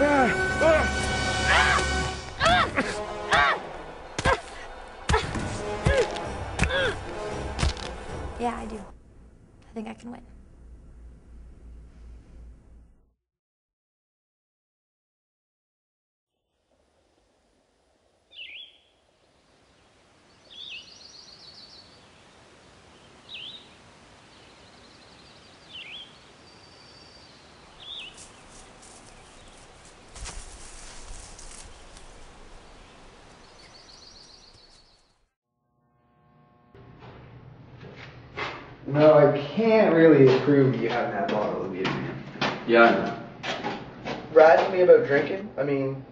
Yeah, I do. I think I can win. No, I can't really approve you having that bottle of beer. man. Yeah, I know. Brad me about drinking. I mean,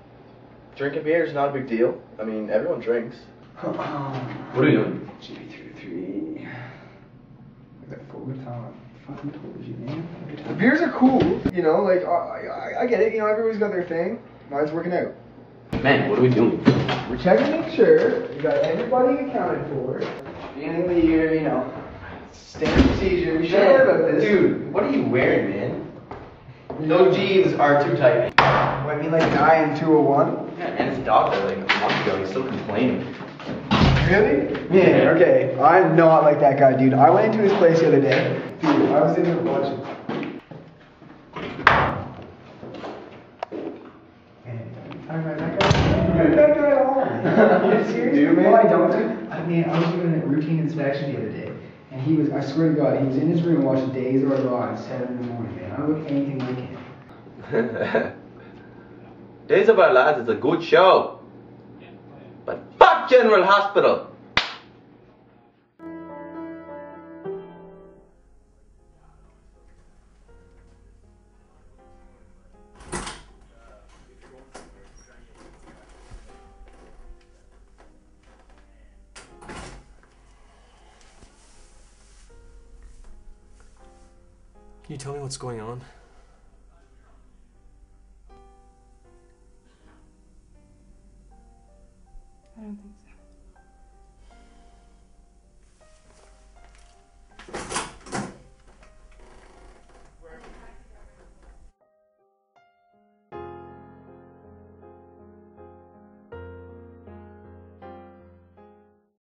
drinking beer is not a big deal. I mean, everyone drinks. What are you doing? GB through three. That full time. Fucking told you, man. The beers are cool, you know. Like I, I, I get it. You know, everybody's got their thing. Mine's working out. Man, what are we doing? We're checking to make sure you got everybody accounted for. Beginning of the year, you know, standard procedure. We should have heard about this. Dude, what are you wearing, man? No jeans are too tight. What, I mean, like guy in 201. Yeah, and his doctor, like a month ago, he's still complaining. Really? Man, okay. I'm not like that guy, dude. I went into his place the other day. Dude, I was in there watching. Man, I'm like, that guy. That guy at all. You serious? Dude, man. Well, I don't. do- I mean, I was doing a routine inspection the other day, and he was. I swear to God, he was in his room watching Days of Our Lives, seven in the morning. Man, I don't look anything like him. Days of Our Lives is a good show. But fuck General Hospital! Can you tell me what's going on? I don't think so.